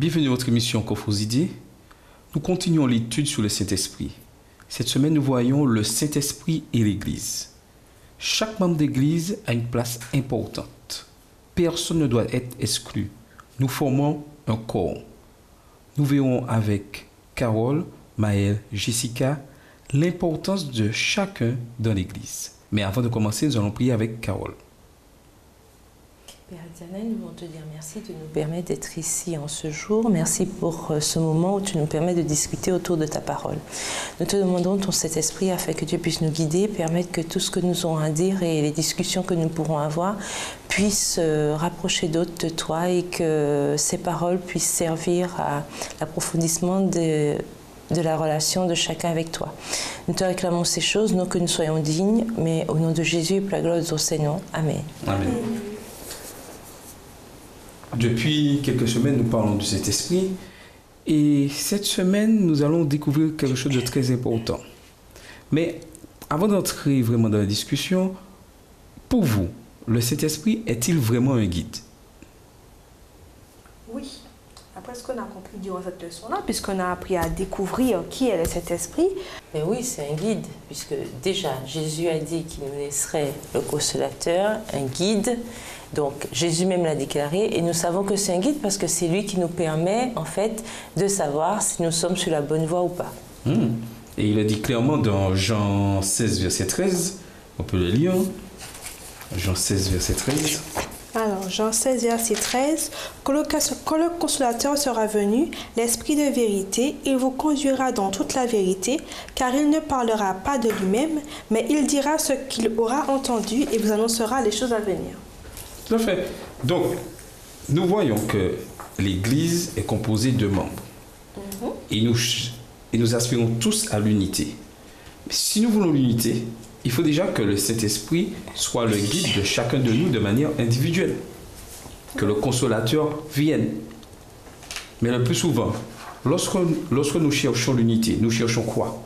Bienvenue à votre émission Idées. Nous continuons l'étude sur le Saint-Esprit. Cette semaine, nous voyons le Saint-Esprit et l'Église. Chaque membre d'Église a une place importante. Personne ne doit être exclu. Nous formons un corps. Nous verrons avec Carole, Maëlle, Jessica l'importance de chacun dans l'Église. Mais avant de commencer, nous allons prier avec Carole. Père éternel, nous voulons te dire merci de nous permettre d'être ici en ce jour. Merci pour euh, ce moment où tu nous permets de discuter autour de ta parole. Nous te demandons ton Saint-Esprit afin que Dieu puisse nous guider, permettre que tout ce que nous aurons à dire et les discussions que nous pourrons avoir puissent euh, rapprocher d'autres de toi et que ces paroles puissent servir à l'approfondissement de, la relation de chacun avec toi. Nous te réclamons ces choses, non que nous soyons dignes, mais au nom de Jésus pour la gloire de ton Seigneur. Amen. Amen. Depuis quelques semaines, nous parlons de cet esprit. Et cette semaine, nous allons découvrir quelque chose de très important. Mais avant d'entrer vraiment dans la discussion, pour vous, le Saint-Esprit est-il vraiment un guide? Oui. Après ce qu'on a compris durant cette leçon-là, puisqu'on a appris à découvrir qui est le Saint-Esprit. Mais oui, c'est un guide, puisque déjà, Jésus a dit qu'il nous laisserait le consolateur, un guide. Donc Jésus même l'a déclaré et nous savons que c'est un guide parce que c'est lui qui nous permet en fait de savoir si nous sommes sur la bonne voie ou pas. Hmm. Et il a dit clairement dans Jean 16, verset 13, on peut le lire, Jean 16, verset 13. Jean 16, verset 13, quand le, consolateur sera venu, l'Esprit de vérité, il vous conduira dans toute la vérité, car il ne parlera pas de lui-même, mais il dira ce qu'il aura entendu et vous annoncera les choses à venir. Tout à fait. Donc, nous voyons que l'Église est composée de membres. Mhm. Et, nous, et nous aspirons tous à l'unité. Si nous voulons l'unité, il faut déjà que le Saint-Esprit soit le guide de chacun de nous de manière individuelle. Que le consolateur vienne. Mais le plus souvent, lorsque, lorsque nous cherchons l'unité, nous cherchons quoi?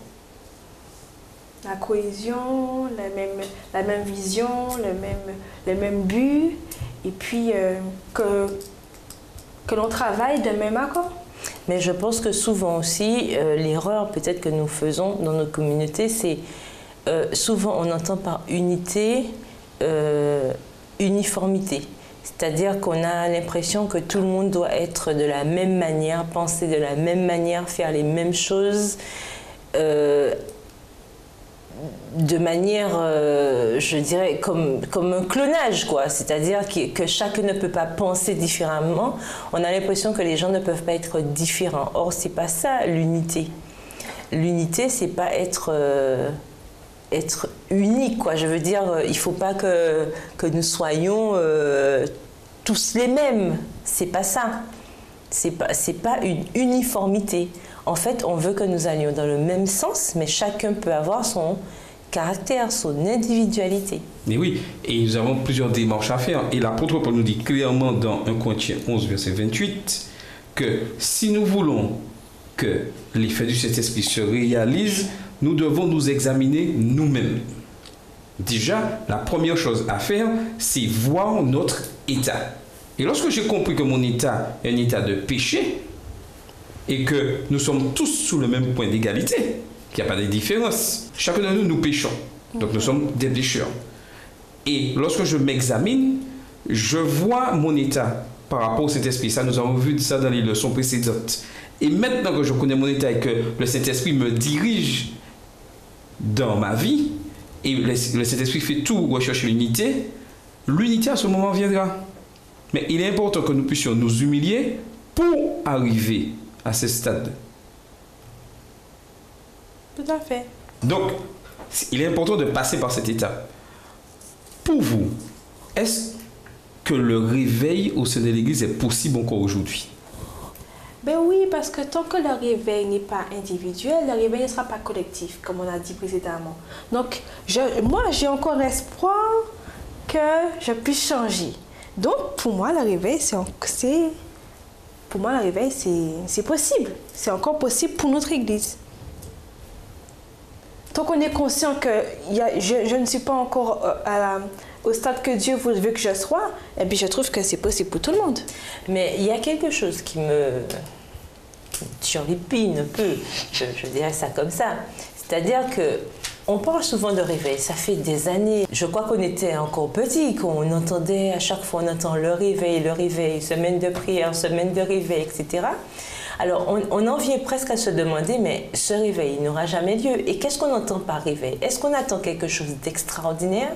La cohésion, la même, la même vision, le même, le même but, et puis euh, que, que l'on travaille de même accord. Mais je pense que souvent aussi, euh, l'erreur peut-être que nous faisons dans nos communautés, c'est euh, souvent on entend par unité, uniformité. C'est-à-dire qu'on a l'impression que tout le monde doit être de la même manière, penser de la même manière, faire les mêmes choses de manière, euh, je dirais, comme, un clonage, quoi. C'est-à-dire que, que, chacun ne peut pas penser différemment. On a l'impression que les gens ne peuvent pas être différents. Or, c'est pas ça l'unité. L'unité, c'est pas être, euh, être unique, quoi. Je veux dire, euh, il faut pas que, que nous soyons tous les mêmes. C'est pas ça. C'est pas, pas une uniformité. En fait, on veut que nous allions dans le même sens, mais chacun peut avoir son caractère, son individualité. Mais oui, et nous avons plusieurs démarches à faire. Et l'apôtre Paul nous dit clairement dans 1 Corinthiens 11, verset 28, que si nous voulons que l'effet du Saint-Esprit se réalise, nous devons nous examiner nous-mêmes. Déjà, la première chose à faire, c'est voir notre état. Et lorsque j'ai compris que mon état est un état de péché, et que nous sommes tous sous le même point d'égalité, qu'il n'y a pas de différence. Chacun de nous, nous péchons. Donc nous sommes des pécheurs. Et lorsque je m'examine, je vois mon état par rapport au Saint-Esprit. Ça, nous avons vu ça dans les leçons précédentes. Et maintenant que je connais mon état et que le Saint-Esprit me dirige dans ma vie, et le Saint-Esprit fait tout rechercher l'unité, l'unité à ce moment viendra. Mais il est important que nous puissions nous humilier pour arriver à ce stade. Tout à fait. Donc, il est important de passer par cette étape. Pour vous, est-ce que le réveil au sein de l'Église est possible encore aujourd'hui? Ben oui, parce que tant que le réveil n'est pas individuel, le réveil ne sera pas collectif, comme on a dit précédemment. Donc, je, moi, j'ai encore espoir que je puisse changer. Donc, pour moi, le réveil, c'est pour moi, le réveil, c'est possible. C'est encore possible pour notre Église. Tant qu'on est conscient que je, ne suis pas encore euh, au stade que Dieu veut que je sois, et puis je trouve que c'est possible pour tout le monde. Mais il y a quelque chose qui me turlupine un peu, je, je dirais ça comme ça. C'est-à-dire que on parle souvent de réveil, ça fait des années. Je crois qu'on était encore petit, qu'on entendait à chaque fois, on entend le réveil, le réveil, semaine de prière, semaine de réveil, etc. Alors, on, en vient presque à se demander, mais ce réveil n'aura jamais lieu. Et qu'est-ce qu'on entend par réveil Est-ce qu'on attend quelque chose d'extraordinaire?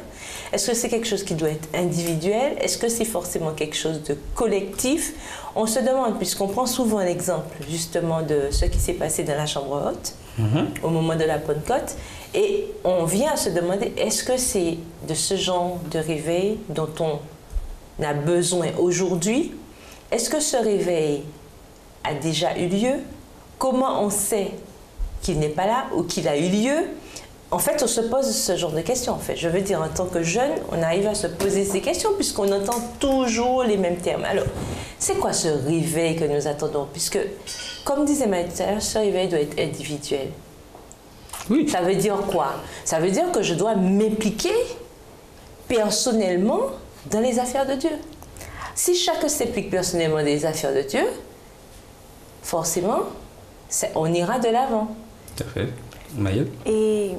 Est-ce que c'est quelque chose qui doit être individuel? Est-ce que c'est forcément quelque chose de collectif? On se demande, puisqu'on prend souvent l'exemple justement de ce qui s'est passé dans la chambre haute mhm. au moment de la Pentecôte, et on vient à se demander, est-ce que c'est de ce genre de réveil dont on a besoin aujourd'hui? Est-ce que ce réveil a déjà eu lieu, comment on sait qu'il n'est pas là ou qu'il a eu lieu? En fait, on se pose ce genre de questions. En fait, je veux dire, en tant que jeune, on arrive à se poser ces questions puisqu'on entend toujours les mêmes termes. Alors, c'est quoi ce réveil que nous attendons? Puisque, comme disait Maître, ce réveil doit être individuel. Oui. Ça veut dire quoi? Ça veut dire que je dois m'impliquer personnellement dans les affaires de Dieu. Si chacun s'implique personnellement dans les affaires de Dieu, forcément, on ira de l'avant. Tout à fait. Et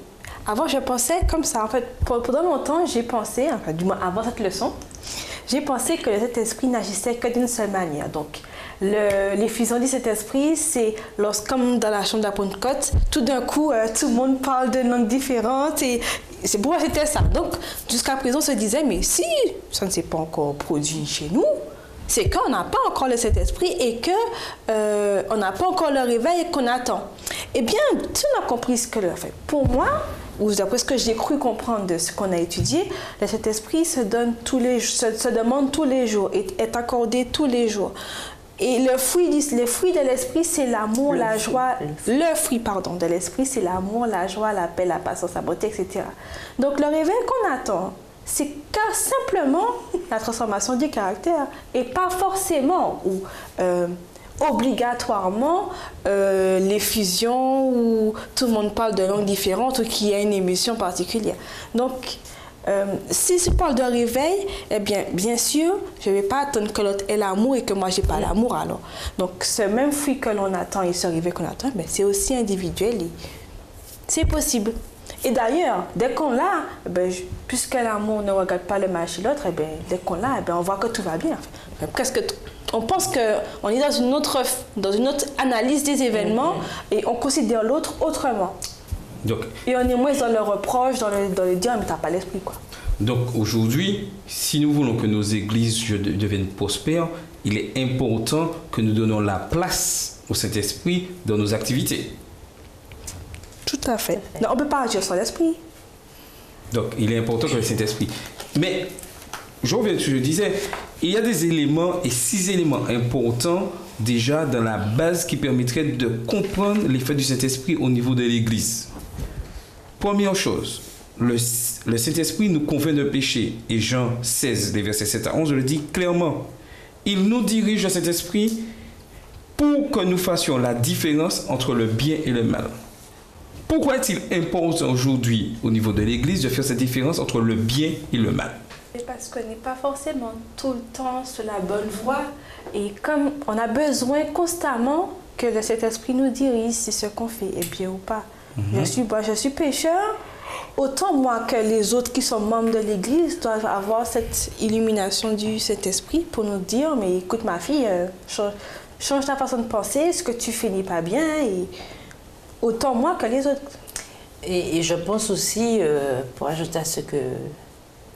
avant, je pensais comme ça. En fait, pendant longtemps, j'ai pensé, enfin, du moins avant cette leçon, j'ai pensé que cet esprit n'agissait que d'une seule manière. Donc, l'effusion de cet esprit, c'est lorsque, comme dans la chambre de la Pentecôte, tout d'un coup, euh, tout le monde parle de langues différentes et c'est pour moi c'était ça. Donc, jusqu'à présent, on se disait, mais si ça ne s'est pas encore produit chez nous, c'est qu'on n'a pas encore le Saint-Esprit et qu'on euh, n'a pas encore le réveil qu'on attend. Eh bien, tu n'as compris ce que le fait. Pour moi, ou d'après ce que j'ai cru comprendre de ce qu'on a étudié, le Saint-Esprit se, donne tous les, se, demande tous les jours, et est accordé tous les jours. Et le fruit, le fruit de l'esprit, c'est l'amour, la joie. Le fruit, pardon, de l'esprit, c'est l'amour, la joie, la paix, la patience, la beauté, etc. Donc, le réveil qu'on attend, c'est simplement la transformation du caractère et pas forcément ou euh, obligatoirement euh, les fusions où tout le monde parle de langues différentes ou qu'il y a une émission particulière. Donc, euh, si je parle de réveil, eh bien, bien sûr, je ne vais pas attendre que l'autre ait l'amour et que moi, je n'ai pas l'amour alors. Donc, ce même fruit que l'on attend et ce réveil qu'on attend, ben, c'est aussi individuel c'est possible. Et d'ailleurs, dès qu'on l'a, eh ben, puisque l'amour ne regarde pas le mal chez l'autre, eh ben, dès qu'on l'a, eh ben, on voit que tout va bien. presque on pense qu'on est dans une, autre, dans une autre analyse des événements mm-hmm. et on considère l'autre autrement. Donc, et on est moins dans le reproche, dans le, dans le dire, mais t'as pas l'esprit. quoi. Donc aujourd'hui, si nous voulons que nos églises deviennent prospères, il est important que nous donnons la place au Saint-Esprit dans nos activités. Tout à fait. on ne peut pas agir sans l'esprit. Donc, il est important que le Saint-Esprit. Mais, je reviens je disais, il y a des éléments et six éléments importants déjà dans la base qui permettraient de comprendre l'effet du Saint-Esprit au niveau de l'Église. Première chose, le, le Saint-Esprit nous convainc de péché. Et Jean 16, les versets 7 à 11, le dit clairement. Il nous dirige, le Saint-Esprit, pour que nous fassions la différence entre le bien et le mal. Pourquoi est-il important aujourd'hui au niveau de l'Église de faire cette différence entre le bien et le mal? Parce qu'on n'est pas forcément tout le temps sur la bonne voie. Et comme on a besoin constamment que cet esprit nous dirige si ce qu'on fait est bien ou pas. Mhm. je, suis, je suis pécheur, autant moi que les autres qui sont membres de l'Église doivent avoir cette illumination du Saint-Esprit pour nous dire, mais écoute ma fille, euh, change, change, ta façon de penser, ce que tu fais n'est pas bien. Et, autant moi que les autres. Et, je pense aussi, euh, pour ajouter à ce que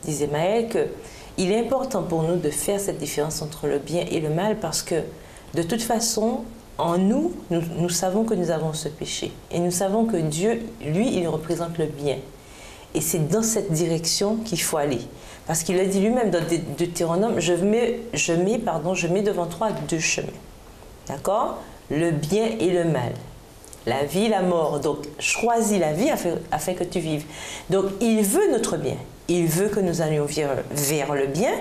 disait Maël, qu'il est important pour nous de faire cette différence entre le bien et le mal parce que de toute façon, en nous, nous, savons que nous avons ce péché. Et nous savons que Dieu, lui, il représente le bien. Et c'est dans cette direction qu'il faut aller. Parce qu'il a dit lui-même dans Deutéronome, je mets, je, mets, pardon, je mets devant toi deux chemins. D'accord? Le bien et le mal la vie, la mort. Donc, choisis la vie afin, que tu vives. Donc, il veut notre bien. Il veut que nous allions vers, le bien.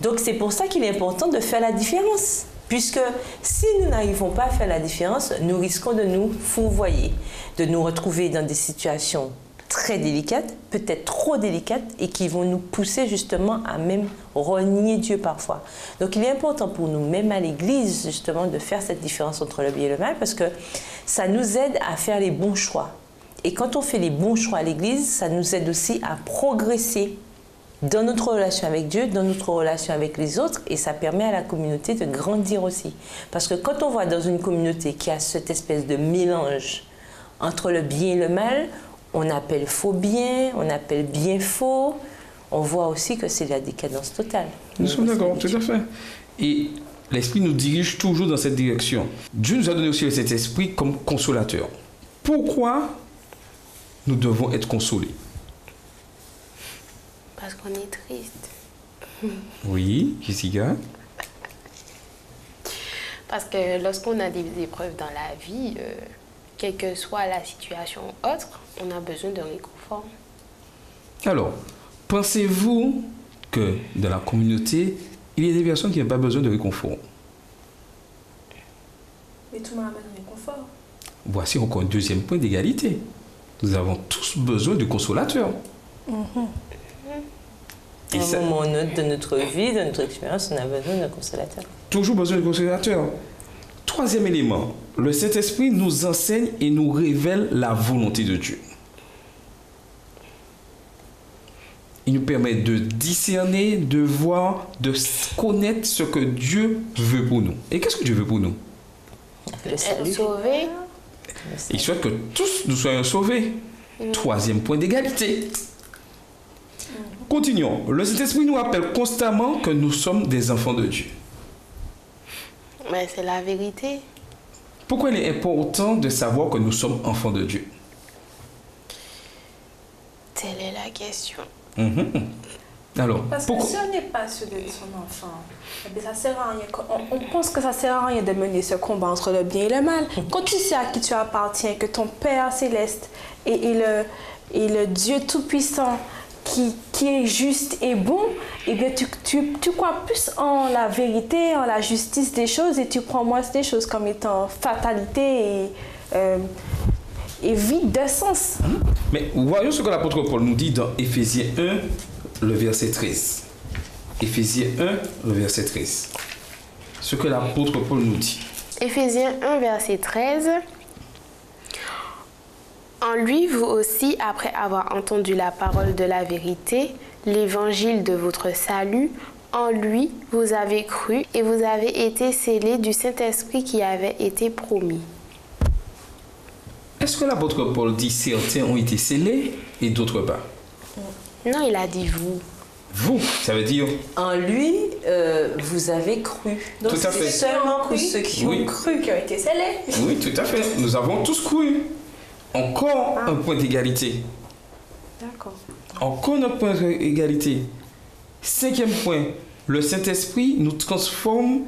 Donc, c'est pour ça qu'il est important de faire la différence. Puisque si nous n'arrivons pas à faire la différence, nous risquons de nous fourvoyer, de nous retrouver dans des situations très délicates, peut-être trop délicates, et qui vont nous pousser justement à même renier Dieu parfois. Donc il est important pour nous, même à l'Église, justement, de faire cette différence entre le bien et le mal, parce que ça nous aide à faire les bons choix. Et quand on fait les bons choix à l'Église, ça nous aide aussi à progresser dans notre relation avec Dieu, dans notre relation avec les autres, et ça permet à la communauté de grandir aussi. Parce que quand on voit dans une communauté qui a cette espèce de mélange entre le bien et le mal, on appelle faux bien, on appelle bien faux, on voit aussi que c'est la décadence totale. Nous sommes d'accord, tout à fait. Et l'Esprit nous dirige toujours dans cette direction. Dieu nous a donné aussi cet esprit comme consolateur. Pourquoi nous devons être consolés Parce qu'on est triste. Oui, Jessica Parce que lorsqu'on a des épreuves dans la vie, euh, quelle que soit la situation autre, on a besoin de réconfort. Alors, pensez-vous que dans la communauté, il y a des personnes qui n'ont pas besoin de réconfort? Mais tout le monde a besoin de réconfort. Voici encore un deuxième point d'égalité. Nous avons tous besoin de consolateurs. Et À un ça- moment de notre vie, de notre expérience, on a besoin d'un consolateur. toujours besoin de consolateurs. Troisième élément, le Saint-Esprit nous enseigne et nous révèle la volonté de Dieu. Il nous permet de discerner, de voir, de connaître ce que Dieu veut pour nous. Et qu'est-ce que Dieu veut pour nous? Le salut. Il souhaite que tous nous soyons sauvés. Troisième point d'égalité. Continuons. Le Saint-Esprit nous rappelle constamment que nous sommes des enfants de Dieu. Mais c'est la vérité. Pourquoi il est important de savoir que nous sommes enfants de Dieu? Telle est la question. Mhm. Alors, Parce que si on n'est pas sûr d'être son enfant, eh ça sert à rien. On, on pense que ça sert à rien de mener ce combat entre le bien et le mal. Quand tu sais à qui tu appartiens, que ton Père céleste est, est le, est le Dieu tout-puissant qui, qui est juste et bon, eh bien, tu, tu, tu crois plus en la vérité, en la justice des choses et tu prends moins des choses comme étant fatalité et, euh, et vide de sens. Mais voyons ce que l'apôtre Paul nous dit dans Éphésiens 1, le verset 13. Éphésiens 1, le verset 13. Ce que l'apôtre Paul nous dit. Éphésiens 1, verset 13. En lui, vous aussi, après avoir entendu la parole de la vérité, l'évangile de votre salut, en lui, vous avez cru et vous avez été scellés du Saint-Esprit qui avait été promis. Est-ce que l'apôtre Paul dit certains ont été scellés et d'autres pas? Non, il a dit vous. Vous, ça veut dire? En lui, euh, vous avez cru. Donc, Tout à c'est fait. Seulement ceux qui ont ceux qui Oui. ont cru. qui ont été scellés. Oui, tout à fait. Nous avons tous cru. Encore un point d'égalité. D'accord. Encore un point d'égalité. Cinquième point. Le Saint-Esprit nous transforme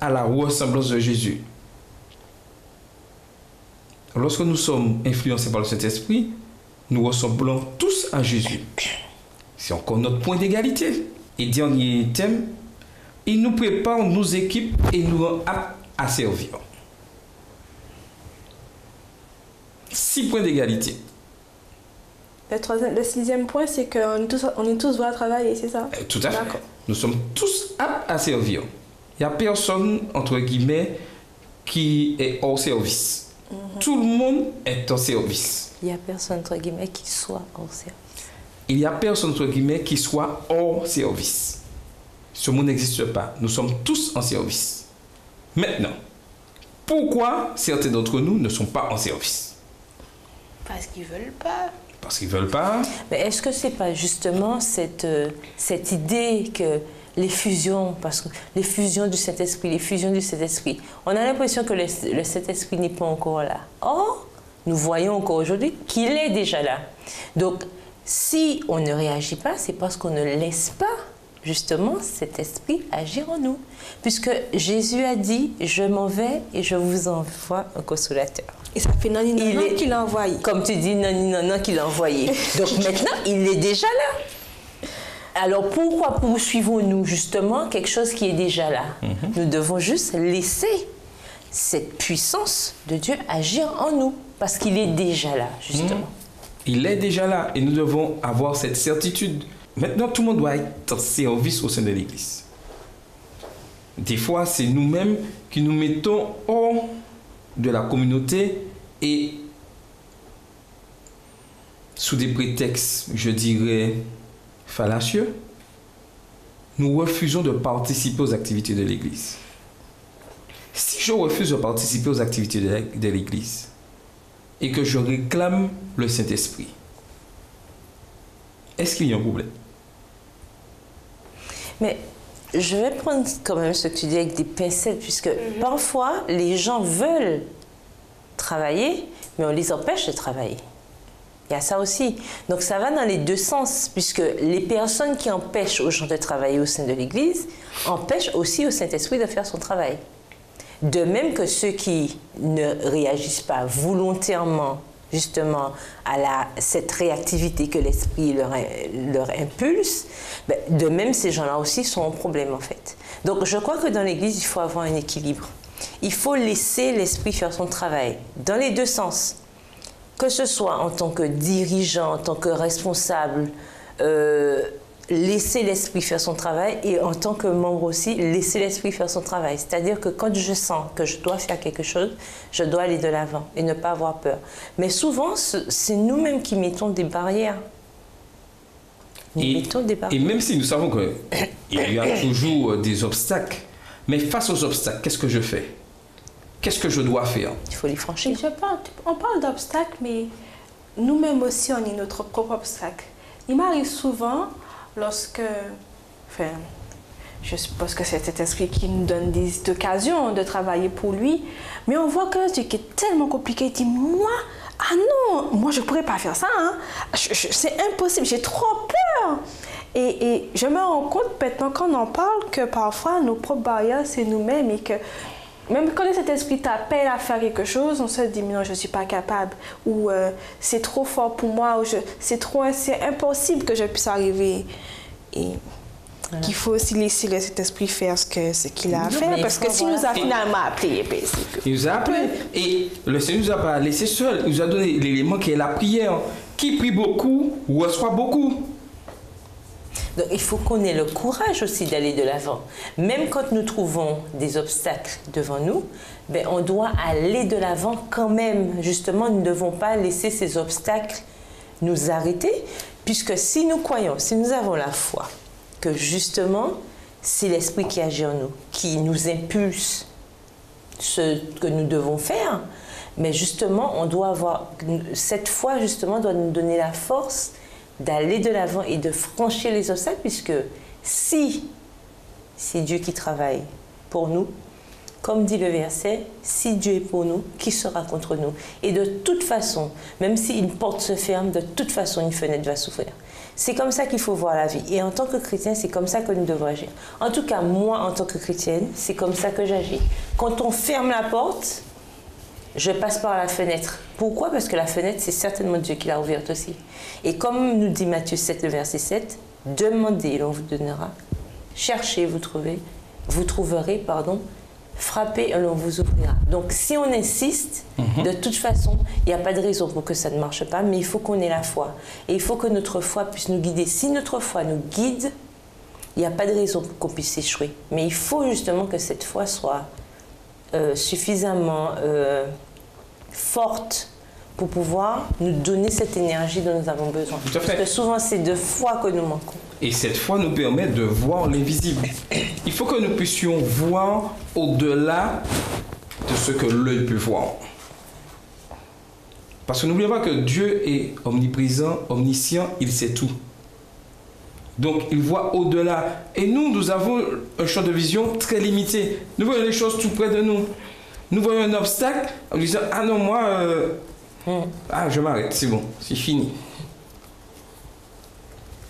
à la ressemblance de Jésus. Lorsque nous sommes influencés par le Saint-Esprit, nous ressemblons tous à Jésus. C'est encore notre point d'égalité. Et dernier thème, il nous prépare, nous équipe et nous rend aptes à servir. Six points d'égalité. Le, troisième, le sixième point, c'est qu'on est tous, on est tous à travailler, c'est ça? Euh, Tout à fait. Nous sommes tous aptes à servir. Il n'y a personne, entre guillemets, qui est hors service. Tout le monde est en service. Il n'y a personne, entre guillemets, qui soit hors service. Il n'y a personne, entre guillemets, qui soit hors service. Ce mot n'existe pas. Nous sommes tous en service. Maintenant, pourquoi certains d'entre nous ne sont pas en service? Parce qu'ils veulent pas. Parce qu'ils ne veulent pas. Mais est-ce que c'est pas justement cette, euh, cette idée que les fusions, parce que les fusions du Saint-Esprit, les fusions du Saint-Esprit, on a l'impression que le, le Saint-Esprit n'est pas encore là. Or, nous voyons encore aujourd'hui qu'il est déjà là. Donc, si on ne réagit pas, c'est parce qu'on ne laisse pas justement cet esprit agir en nous. Puisque Jésus a dit, je m'en vais et je vous envoie un consolateur. Et ça fait non, non, Il non est- qu'il a envoyé. Comme tu dis, non, non, non, qu'il a envoyé. Donc maintenant, il est déjà là. Alors pourquoi poursuivons-nous justement quelque chose qui est déjà là? Nous devons juste laisser cette puissance de Dieu agir en nous, parce qu'il est déjà là, justement. Il est déjà là et nous devons avoir cette certitude. Maintenant, tout le monde doit être en service au sein de l'Église. Des fois, c'est nous-mêmes qui nous mettons hors de la communauté et sous des prétextes, je dirais, fallacieux, nous refusons de participer aux activités de l'Église. Si je refuse de participer aux activités de l'Église et que je réclame le Saint-Esprit, est-ce qu'il y a un problème? Je vais prendre quand même ce que tu dis avec des pincettes, puisque mhm. parfois les gens veulent travailler, mais on les empêche de travailler. Il y a ça aussi. Donc ça va dans les deux sens, puisque les personnes qui empêchent aux gens de travailler au sein de l'Église empêchent aussi au Saint-Esprit de faire son travail. De même que ceux qui ne réagissent pas volontairement justement à la, cette réactivité que l'esprit leur, leur impulse, ben, de même ces gens-là aussi sont un problème en fait. Donc je crois que dans l'Église, il faut avoir un équilibre. Il faut laisser l'esprit faire son travail, dans les deux sens que ce soit en tant que dirigeant, en tant que responsable, euh, laisser l'esprit faire son travail et en tant que membre aussi, laisser l'esprit faire son travail. C'est-à-dire que quand je sens que je dois faire quelque chose, je dois aller de l'avant et ne pas avoir peur. Mais souvent, c'est nous-mêmes qui mettons des barrières. et, mettons des barrières. Et même si nous savons qu'il y a toujours des obstacles, mais face aux obstacles, qu'est-ce que je fais? Qu'est-ce que je dois faire? Il faut les franchir. Je on parle d'obstacles, mais nous-mêmes aussi, on est notre propre obstacle. Il m'arrive souvent, lorsque, je suppose que c'est cet esprit qui nous donne des occasions de travailler pour lui, mais on voit que ce qui est tellement compliqué, il dit, moi, ah non, moi je ne pourrais pas faire ça, hein. c'est impossible, j'ai trop peur. Et, et, je me rends compte maintenant qu'on en parle que parfois nos propres barrières, c'est nous-mêmes et que même quand cet esprit t'appelle à faire quelque chose, on se dit, mais non, je ne suis pas capable, ou euh, c'est trop fort pour moi, ou c'est trop, c'est impossible que je puisse arriver. Et qu'il faut aussi laisser cet esprit faire ce qu'il ce a à faire, parce que s'il nous a finalement appelé, ben, il nous a appelé. Et le Seigneur nous a pas laissé seul, il nous a donné l'élément qui est la prière. Qui prie beaucoup reçoit beaucoup. Donc il faut qu'on ait le courage aussi d'aller de l'avant. Même quand nous trouvons des obstacles devant nous, ben, on doit aller de l'avant quand même. Justement, nous ne devons pas laisser ces obstacles nous arrêter, puisque si nous croyons, si nous avons la foi, que justement, c'est l'Esprit qui agit en nous, qui nous impulse ce que nous devons faire, mais justement, on doit avoir, cette foi justement doit nous donner la force d'aller de l'avant et de franchir les obstacles, puisque si c'est Dieu qui travaille pour nous, comme dit le verset, si Dieu est pour nous, qui sera contre nous? Et de toute façon, même si une porte se ferme, de toute façon, une fenêtre va s'ouvrir. C'est comme ça qu'il faut voir la vie. Et en tant que chrétien, c'est comme ça que nous devons agir. En tout cas, moi, en tant que chrétienne, c'est comme ça que j'agis. Quand on ferme la porte, je passe par la fenêtre. Pourquoi? Parce que la fenêtre, c'est certainement Dieu qui l'a ouverte aussi. Et comme nous dit Matthieu 7, le verset 7, demandez, l'on vous donnera. Cherchez, vous trouvez, vous trouverez, pardon. Frappez, l'on vous ouvrira. Donc, si on insiste, mhm. de toute façon, il n'y a pas de raison pour que ça ne marche pas, mais il faut qu'on ait la foi. Et il faut que notre foi puisse nous guider. Si notre foi nous guide, il n'y a pas de raison pour qu'on puisse échouer. Mais il faut justement que cette foi soit euh, suffisamment euh, forte pour pouvoir nous donner cette énergie dont nous avons besoin. Parce que souvent, c'est de foi que nous manquons. Et cette foi nous permet de voir l'invisible. Il faut que nous puissions voir au-delà de ce que l'œil peut voir. Parce que n'oublions pas que Dieu est omniprésent, omniscient, il sait tout. Donc il voit au-delà. Et nous, nous avons un champ de vision très limité. Nous voyons les choses tout près de nous. Nous voyons un obstacle en disant Ah non, moi, euh, hmm. ah, je m'arrête, c'est bon, c'est fini.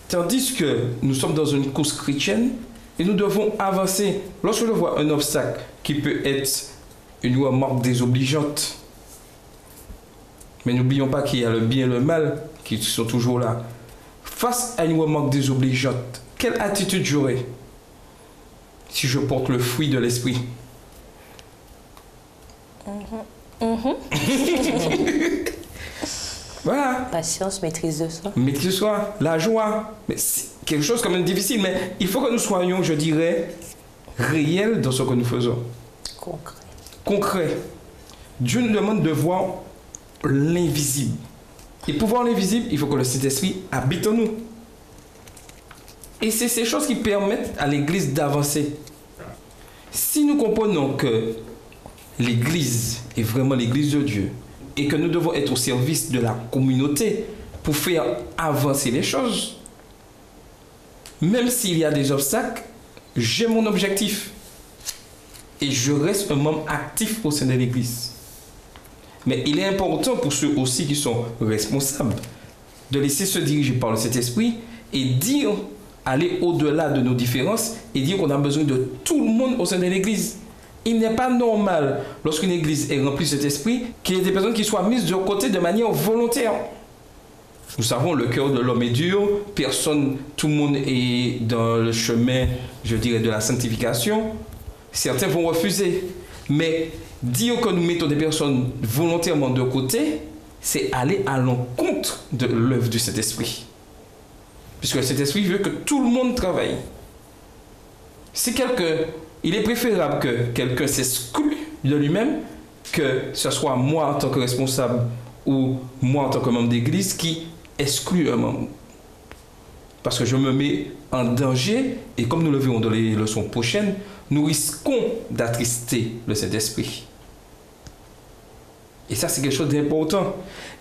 Tandis que nous sommes dans une course chrétienne et nous devons avancer. Lorsque je vois un obstacle qui peut être une loi morte désobligeante, mais n'oublions pas qu'il y a le bien et le mal qui sont toujours là. Face à une remarque désobligeante, quelle attitude j'aurais si je porte le fruit de l'esprit? Voilà. Patience, maîtrise de soi. Maîtrise de soi, la joie. Mais c'est quelque chose quand même difficile, mais il faut que nous soyons, je dirais, réels dans ce que nous faisons. Concret. Concret. Dieu nous demande de voir l'invisible. Et pour voir l'invisible, il faut que le Saint-Esprit habite en nous. Et c'est ces choses qui permettent à l'Église d'avancer. Si nous comprenons que l'Église est vraiment l'Église de Dieu et que nous devons être au service de la communauté pour faire avancer les choses, même s'il y a des obstacles, j'ai mon objectif et je reste un membre actif au sein de l'Église. Mais il est important pour ceux aussi qui sont responsables de laisser se diriger par le Saint-Esprit et dire, aller au-delà de nos différences et dire qu'on a besoin de tout le monde au sein de l'Église. Il n'est pas normal, lorsqu'une Église est remplie de cet esprit, qu'il y ait des personnes qui soient mises de côté de manière volontaire. Nous savons, le cœur de l'homme est dur, personne, tout le monde est dans le chemin, je dirais, de la sanctification. Certains vont refuser. Mais dire que nous mettons des personnes volontairement de côté, c'est aller à l'encontre de l'œuvre du Saint-Esprit. Puisque le Saint-Esprit veut que tout le monde travaille. Si quelqu'un, il est préférable que quelqu'un s'exclue de lui-même que ce soit moi en tant que responsable ou moi en tant que membre d'église qui exclut un membre. Parce que je me mets en danger et comme nous le verrons dans les leçons prochaines, nous risquons d'attrister le Saint-Esprit. Et ça, c'est quelque chose d'important.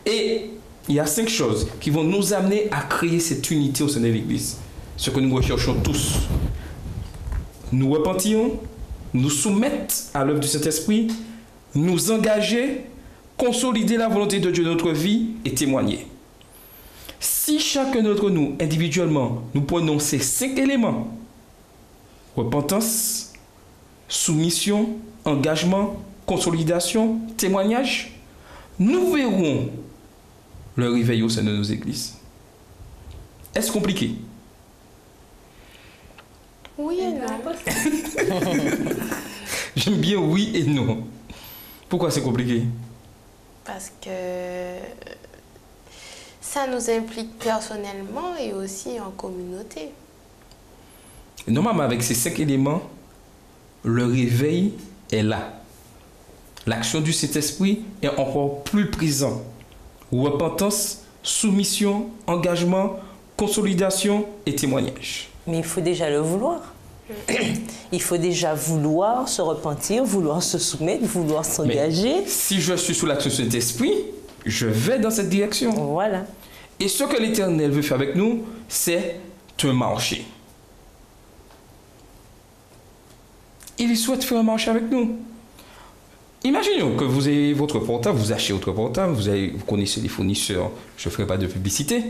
Et il y a cinq choses qui vont nous amener à créer cette unité au sein de l'Église. Ce que nous recherchons tous. Nous repentir, nous soumettre à l'œuvre du Saint-Esprit, nous engager, consolider la volonté de Dieu dans notre vie et témoigner. Si chacun d'entre nous, individuellement, nous prenons ces cinq éléments, repentance, soumission, engagement, consolidation, témoignage, nous verrons le réveil au sein de nos églises. Est-ce compliqué? Oui et non. J'aime bien oui et non. Pourquoi c'est compliqué? Parce que ça nous implique personnellement et aussi en communauté. Normalement, avec ces cinq éléments, le réveil est là. L'action du Saint-Esprit est encore plus présent. Repentance, soumission, engagement, consolidation et témoignage. Mais il faut déjà le vouloir. Il faut déjà vouloir se repentir, vouloir se soumettre, vouloir s'engager. Si je suis sous l'action du Saint-Esprit, je vais dans cette direction. Voilà. Et ce que l'Éternel veut faire avec nous, c'est un marché. Il souhaite faire un marché avec nous. Imaginons que vous avez votre portable, vous achetez votre portable, vous, avez, vous connaissez les fournisseurs, je ne ferai pas de publicité,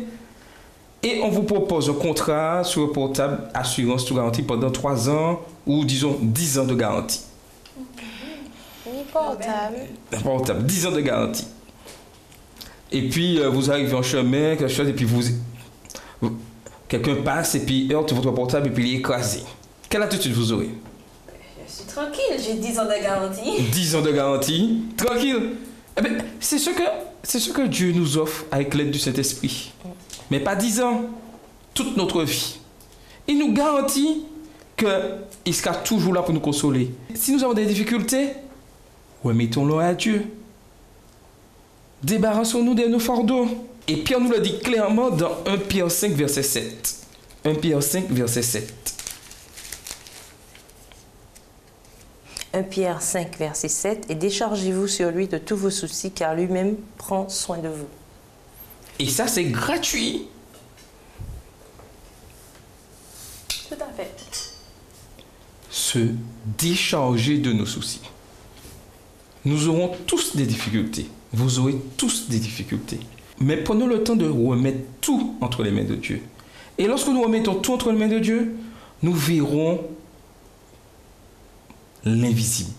et on vous propose un contrat sur le portable, assurance tout garantie pendant 3 ans ou disons 10 ans de garantie. Ni portable. Un portable, 10 ans de garantie. Et puis euh, vous arrivez en chemin, quelque chose, et puis vous, vous- quelqu'un passe et puis heurte votre portable et puis il est écrasé. Quelle attitude vous aurez? Je suis tranquille, j'ai 10 ans de garantie. 10 ans de garantie, tranquille. Eh ben, c'est ce que ce que Dieu nous offre avec l'aide du Saint-Esprit. Mais pas 10 ans, toute notre vie. Il nous garantit qu'il sera toujours là pour nous consoler. Si nous avons des difficultés, remettons-le à Dieu. Débarrassons-nous de nos fardeaux. Et Pierre nous le dit clairement dans 1 Pierre 5, verset 7. 1 Pierre 5, verset 7. 1 Pierre 5, verset 7. Et déchargez-vous sur lui de tous vos soucis, car lui-même prend soin de vous. Et ça, c'est gratuit. Tout à fait. se décharger de nos soucis. Nous aurons tous des difficultés. Vous aurez tous des difficultés. Mais prenons le temps de remettre tout entre les mains de Dieu. Et lorsque nous remettons tout entre les mains de Dieu, nous verrons l'invisible.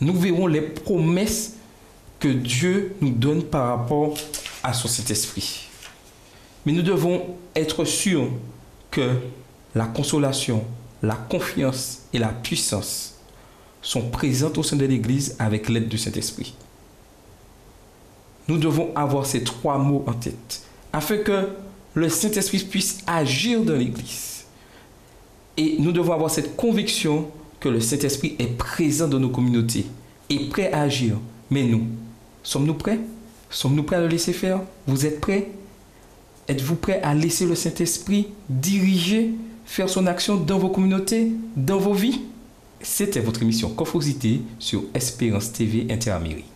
Nous verrons les promesses que Dieu nous donne par rapport à son Saint-Esprit. Mais nous devons être sûrs que la consolation, la confiance et la puissance sont présentes au sein de l'Église avec l'aide du Saint-Esprit. nous devons avoir ces trois mots en tête afin que le Saint-Esprit puisse agir dans l'Église. Et nous devons avoir cette conviction que le Saint-Esprit est présent dans nos communautés et prêt à agir. Mais nous, sommes-nous prêts? Sommes-nous prêts à le laisser faire? Vous êtes prêts? Êtes-vous prêts à laisser le Saint-Esprit diriger, faire son action dans vos communautés, dans vos vies? C'était votre émission Confosité sur Espérance TV Interamérique.